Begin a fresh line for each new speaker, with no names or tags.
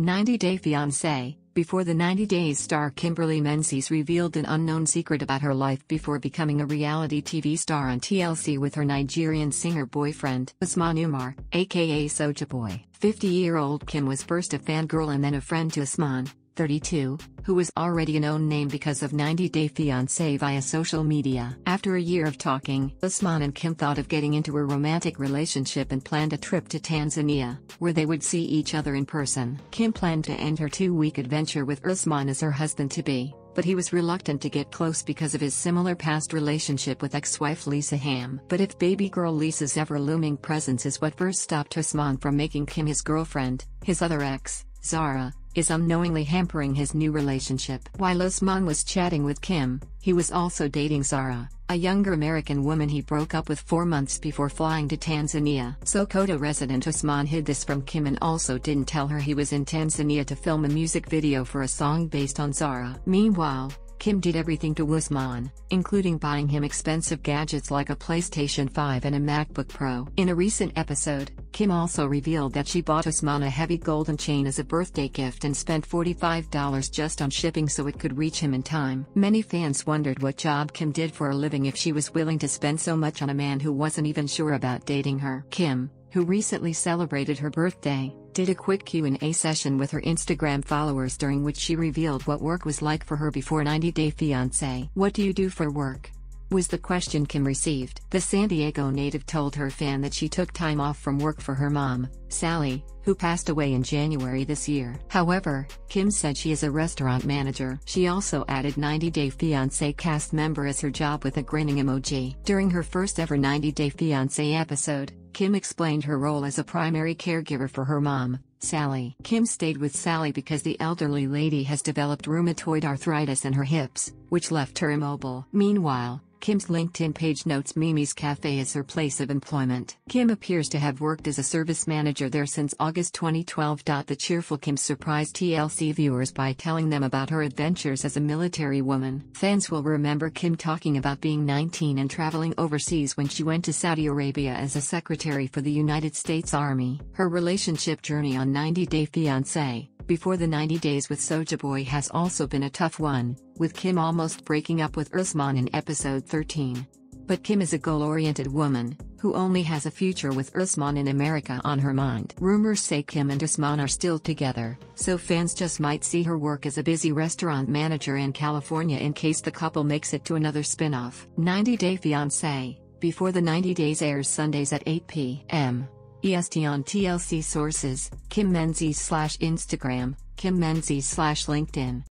90 Day Fiancé Before the 90 Days star Kimberly Menzies revealed an unknown secret about her life before becoming a reality TV star on TLC with her Nigerian singer boyfriend, Usman Umar, aka Sojaboy. 50 year old Kim was first a fangirl and then a friend to Usman, 32, who was already a known name because of 90 Day Fiancé via social media. After a year of talking, Usman and Kim thought of getting into a romantic relationship and planned a trip to Tanzania, where they would see each other in person. Kim planned to end her two week adventure with Usman as her husband to be, but he was reluctant to get close because of his similar past relationship with ex wife Lisa Hamme. But if baby girl Lisa's ever looming presence is what first stopped Usman from making Kim his girlfriend, his other ex, Zara, is unknowingly hampering his new relationship. While Osman was chatting with Kim, he was also dating Zara, a younger American woman he broke up with four months before flying to Tanzania. Sokoto resident Osman hid this from Kim and also didn't tell her he was in Tanzania to film a music video for a song based on Zara. Meanwhile, Kim did everything to Usman, including buying him expensive gadgets like a PlayStation 5 and a MacBook Pro. In a recent episode, Kim also revealed that she bought Usman a heavy golden chain as a birthday gift and spent $45 just on shipping so it could reach him in time. Many fans wondered what job Kim did for a living if she was willing to spend so much on a man who wasn't even sure about dating her. Kim, who recently celebrated her birthday, did a quick Q&A session with her Instagram followers during which she revealed what work was like for her before 90 Day Fiancé. What do you do for work? was the question Kim received. The San Diego native told her fan that she took time off from work for her mom, Sally, who passed away in January this year. However, Kim said she is a restaurant manager. She also added 90 Day Fiancé cast member as her job with a grinning emoji. During her first ever 90 Day Fiancé episode, Kim explained her role as a primary caregiver for her mom, Sally. Kim stayed with Sally because the elderly lady has developed rheumatoid arthritis in her hips, which left her immobile. Meanwhile, Kim's LinkedIn page notes Mimi's Cafe as her place of employment. Kim appears to have worked as a service manager there since August 2012. The cheerful Kim surprised TLC viewers by telling them about her adventures as a military woman. Fans will remember Kim talking about being 19 and traveling overseas when she went to Saudi Arabia as a secretary for the United States Army. Her relationship journey on 90 Day Fiancé before the 90 days with Sojaboy has also been a tough one, with Kim almost breaking up with Usman in episode 13. But Kim is a goal oriented woman, who only has a future with Usman in America on her mind. Rumors say Kim and Usman are still together, so fans just might see her work as a busy restaurant manager in California in case the couple makes it to another spin off. 90 Day Fiancé, before the 90 days airs Sundays at 8 p.m. EST on TLC sources, Kim Menzies slash Instagram, Kim Menzies slash LinkedIn.